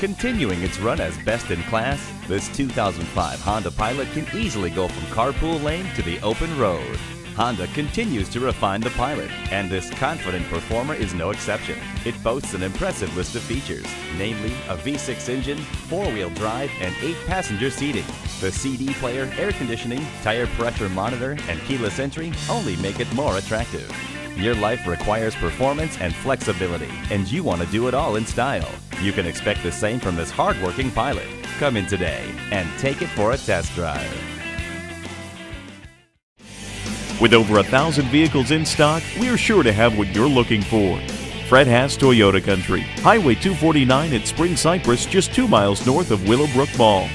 Continuing its run as best in class, this 2005 Honda Pilot can easily go from carpool lane to the open road. Honda continues to refine the Pilot, and this confident performer is no exception. It boasts an impressive list of features, namely a V6 engine, four-wheel drive, and eight-passenger seating. The CD player, air conditioning, tire pressure monitor, and keyless entry only make it more attractive. Your life requires performance and flexibility, and you want to do it all in style. You can expect the same from this hardworking pilot. Come in today and take it for a test drive. With over a thousand vehicles in stock, we're sure to have what you're looking for. Fred Haas Toyota Country, Highway 249 at Spring Cypress, just two miles north of Willowbrook Mall.